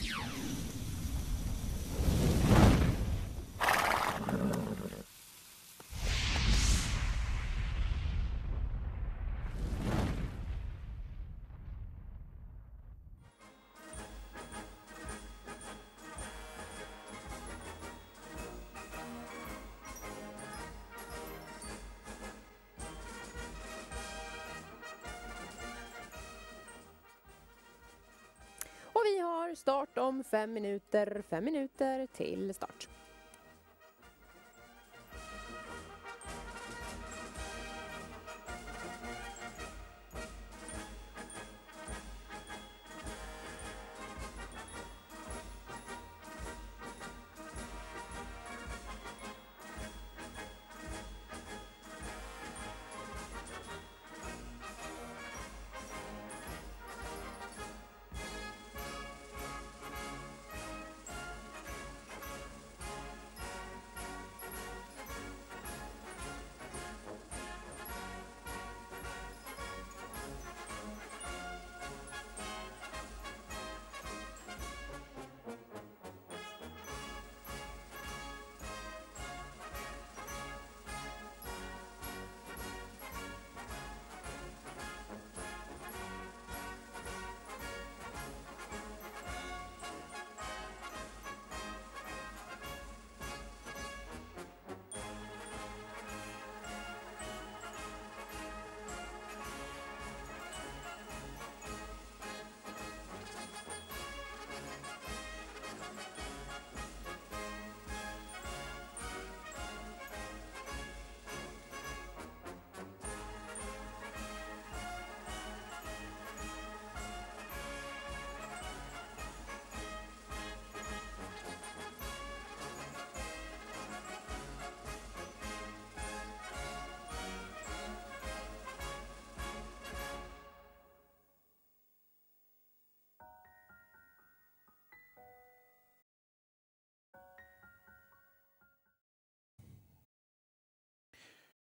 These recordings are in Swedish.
you start om fem minuter, fem minuter till start.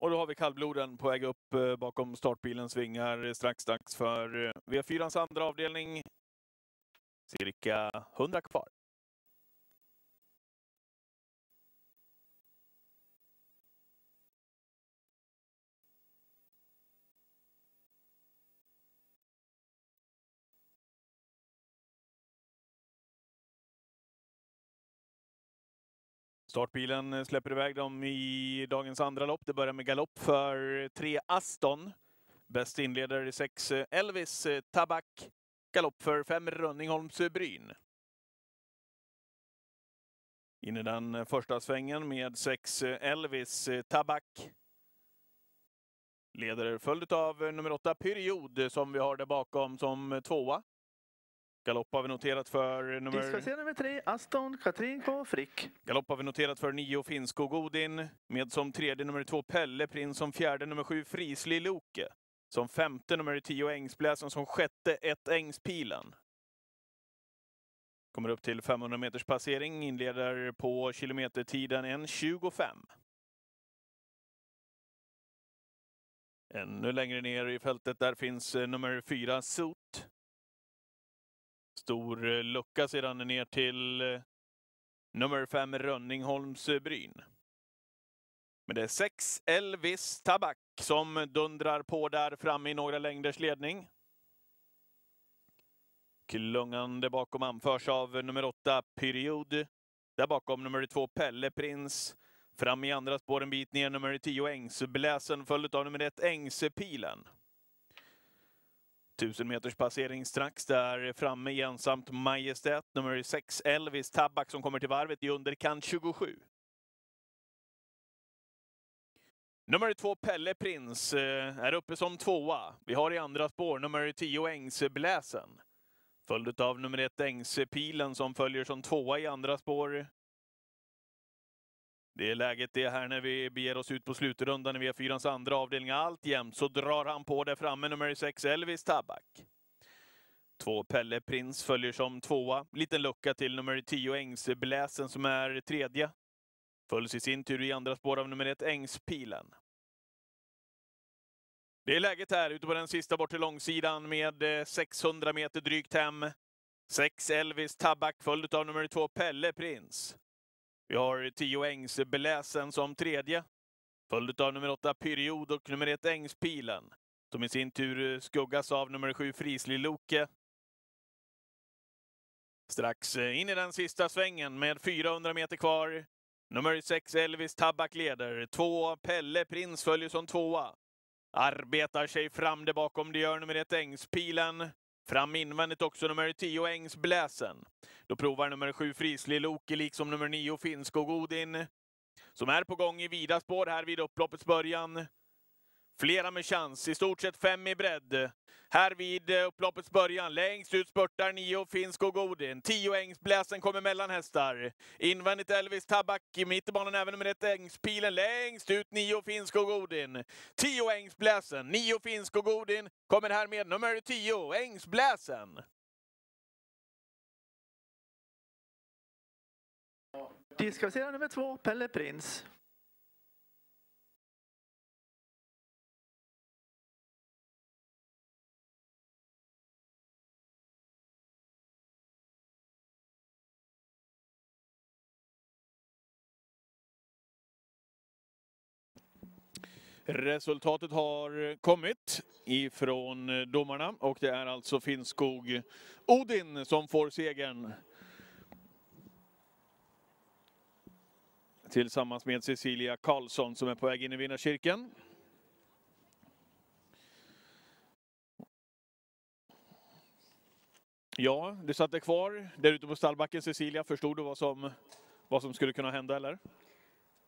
Och då har vi kallbloden på väg upp eh, bakom startbilens vingar. Eh, strax dags för eh, V4ans andra avdelning. Cirka 100 kvar. Startbilen släpper iväg dem i dagens andra lopp. Det börjar med galopp för tre Aston. Bäst inleder i sex eh, Elvis eh, Tabak. Galopp för fem Rönningholms eh, Bryn. In i den första svängen med sex Elvis Tabak. Leder följd av nummer åtta Period som vi har där bakom som tvåa. Galopp har vi noterat för nummer... Diskvalificerad nummer tre, Aston Katrin K. Frick. Galopp har vi noterat för nio Finsko Godin. Med som tredje nummer två Pelle Prins, som fjärde nummer sju Frisli Loke. Som femte nummer tio Ängsbläsen, som sjätte ett Ängspilen. Kommer upp till 500 meters passering, inleder på kilometertiden 1.25. Ännu längre ner i fältet där finns eh, nummer fyra Sot. Stor eh, lucka sedan ner till eh, nummer fem Rönningholms eh, Bryn. Men det är sex Elvis Tabak som dundrar på där framme i några längders ledning. Klungande bakom anförs av nummer åtta Period. Där bakom nummer två Pelle Prins. Fram i andra spår en bit ner nummer tio Ängsbläsen följd av nummer ett Ängsepilen. 1000 meters passering strax där framme i ensamt Majestät. Nummer 6 Elvis Tabak som kommer till varvet i underkant 27. Nummer två Pelle Prins eh, är uppe som tvåa. Vi har i andra spår nummer 10 Ängsbläsen. Följd av nummer ett Ängspilen som följer som tvåa i andra spår. Det är läget det här när vi beger oss ut på slutrundan i V4ans andra avdelning. Alltjämt så drar han på där framme nummer 6 Elvis Tabak. Två Pelle Prins följer som tvåa. Liten lucka till nummer 10 Ängsbläsen som är tredje. Följs i sin tur i andra spår av nummer ett Ängspilen. Det är läget här ute på den sista bort till långsidan med eh, 600 meter drygt hem. 6 Elvis Tabak följd av nummer två Pelle Prins. Vi har 10 Ängsbeläsen som tredje. Följd av nummer 8 Period och nummer 1 Ängspilen. Som i sin tur skuggas av nummer 7 Frisli Loke. Strax in i den sista svängen med 400 meter kvar. Nummer 6 Elvis Tabak leder. Två Pelle Prins följer som tvåa. Arbetar sig fram där bakom. Det gör nummer 1 Ängspilen. Fram invändigt också nummer 10 Engs Bläsen. Då provar nummer 7 Frisli Loki, liksom nummer 9 Finsk och Godin. Som är på gång i vida spår här vid upploppets början. Flera med chans, i stort sett fem i bredd. Här vid eh, upploppets början, längst ut spurtar nio Finsk och Godin. Tio Ängsbläsen kommer mellan hästar. Invändigt Elvis Tabak, i mittenbanan även nummer ett Ängspilen. Längst ut nio Finsk och Godin. Tio Ängsbläsen, nio Finsk och Godin kommer här med nummer tio Ängsbläsen. Diskvalificerad nummer två, Pelle Prins. Resultatet har kommit ifrån domarna och det är alltså Finnskog Odin som får segern. Tillsammans med Cecilia Karlsson som är på väg in i vinnarkirken. Ja, du satt kvar där ute på stallbacken Cecilia. Förstod du vad som, vad som skulle kunna hända eller?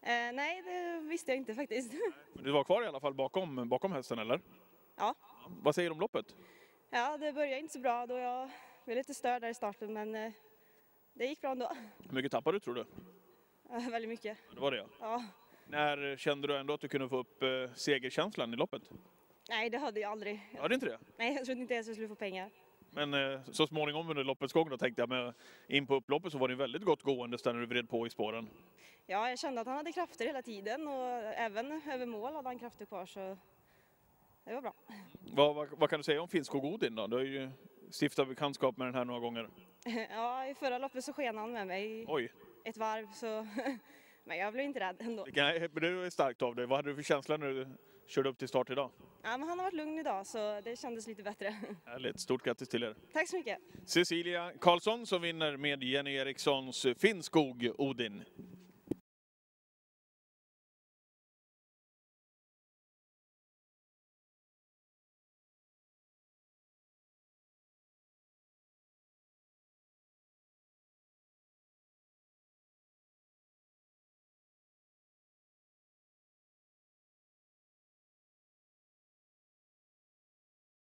Eh, nej, det visste jag inte faktiskt. Du var kvar i alla fall bakom, bakom hästen eller? Ja. Vad säger du om loppet? Ja, det började inte så bra då jag blev lite störd där i starten men eh, det gick bra ändå. Hur mycket tappade du tror du? Ja, väldigt mycket. Det var det ja. Ja. När kände du ändå att du kunde få upp eh, segerkänslan i loppet? Nej, det hade jag aldrig. Är inte det? Nej, jag trodde inte ens jag skulle få pengar. Men eh, så småningom under loppets gång då tänkte jag, med in på upploppet så var det väldigt gott gående när du vred på i spåren. Ja, jag kände att han hade krafter hela tiden och även över mål hade han krafter kvar så det var bra. Vad, vad, vad kan du säga om Finnskog Odin då? Du har ju stiftat bekantskap med den här några gånger. Ja, i förra loppet så sken han med mig Oj, ett varv så men jag blev inte rädd ändå. det, kan, det är starkt av dig. Vad hade du för känsla när du körde upp till start idag? Ja, men han har varit lugn idag så det kändes lite bättre. Härligt, stort grattis till er. Tack så mycket. Cecilia Karlsson som vinner med Jenny Erikssons Finnskog Odin.